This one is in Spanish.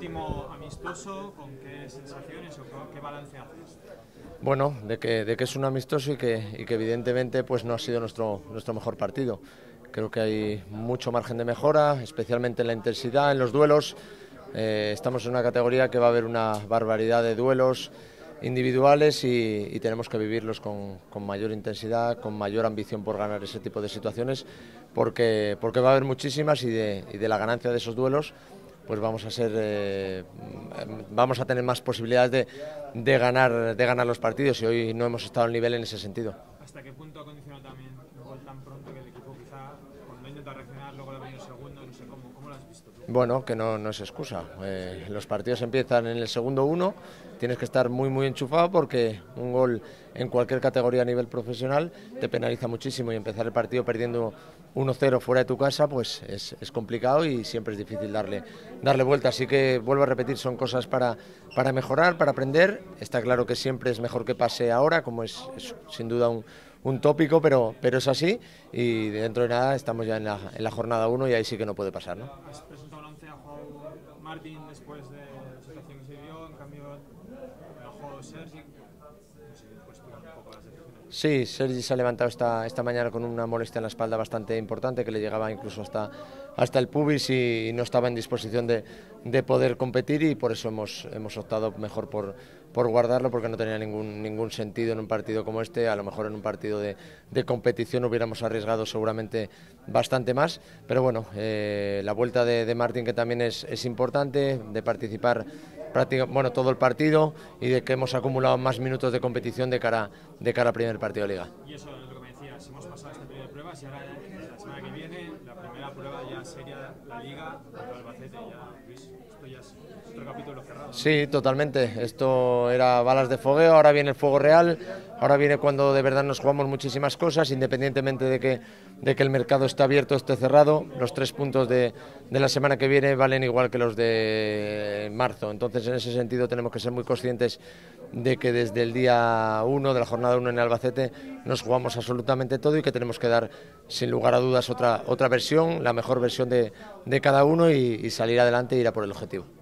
último amistoso, ¿con qué sensaciones o qué balance haces? Bueno, de que, de que es un amistoso y que, y que evidentemente pues no ha sido nuestro, nuestro mejor partido. Creo que hay mucho margen de mejora, especialmente en la intensidad, en los duelos. Eh, estamos en una categoría que va a haber una barbaridad de duelos individuales y, tenemos que vivirlos con, mayor intensidad, con mayor ambición por ganar ese tipo de situaciones, porque, porque va a haber muchísimas y de, y de la ganancia de esos duelos pues vamos a ser eh, vamos a tener más posibilidades de, de, ganar de ganar los partidos y hoy no hemos estado al nivel en ese sentido. ¿Hasta qué punto ha condicionado también un gol tan pronto que el equipo quizá cómo, lo has visto? Bueno, que no, no es excusa. Eh, los partidos empiezan en el segundo uno tienes que estar muy muy enchufado porque un gol en cualquier categoría a nivel profesional te penaliza muchísimo y empezar el partido perdiendo 1-0 fuera de tu casa pues es, es, complicado y siempre es difícil darle, darle vuelta. Así que vuelvo a repetir, son cosas para, para mejorar, para aprender. Está claro que siempre es mejor que pase ahora, como es sin duda un, un tópico, pero, pero es así y dentro de nada estamos ya en la, en la jornada 1 y ahí sí que no puede pasar. ¿no? ¿Has presentado un once a Martín después de la situación que se vivió? En cambio, no Sergi. Sí, Sergi se ha levantado esta, esta mañana con una molestia en la espalda bastante importante que le llegaba incluso hasta, hasta el pubis y no estaba en disposición de, de poder competir y por eso hemos, hemos optado mejor por, por guardarlo porque no tenía ningún, ningún sentido en un partido como este. A lo mejor en un partido de, de competición hubiéramos arriesgado seguramente bastante más, pero bueno, eh, la vuelta de, de Martín que también es, es importante, de participar bueno, todo el partido y de que hemos acumulado más minutos de competición de cara, de cara al primer partido de liga. Y eso es lo que me decías, hemos pasado esta primera prueba y ahora la semana que viene la primera prueba ya sería la liga contra Albacete, ya Luis, esto ya es otro capítulo cerrado. Sí, totalmente, esto era balas de fogueo, ahora viene el fuego real, ahora viene cuando de verdad nos jugamos muchísimas cosas, independientemente de que, de que el mercado esté abierto o esté cerrado, los tres puntos de, de la semana que viene valen igual que los de marzo, entonces en ese sentido tenemos que ser muy conscientes de que desde el día 1 de la jornada 1 en Albacete nos jugamos absolutamente todo y que tenemos que dar sin lugar a dudas otra, otra versión, la mejor versión de, de cada uno y, y salir adelante e ir a por el objetivo.